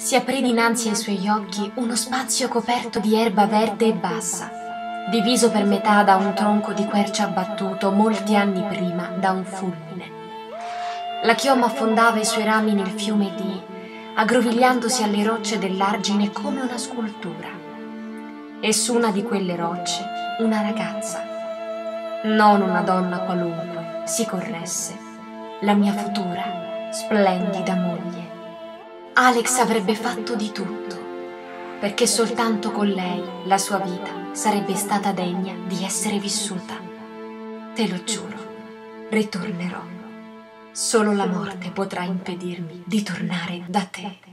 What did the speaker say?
Si aprì dinanzi ai suoi occhi uno spazio coperto di erba verde e bassa, diviso per metà da un tronco di quercia abbattuto molti anni prima da un fulmine. La chioma affondava i suoi rami nel fiume di, aggrovigliandosi alle rocce dell'argine come una scultura. E su una di quelle rocce una ragazza, non una donna qualunque, si corresse, la mia futura, splendida moglie. Alex avrebbe fatto di tutto, perché soltanto con lei la sua vita sarebbe stata degna di essere vissuta. Te lo giuro, ritornerò. Solo la morte potrà impedirmi di tornare da te.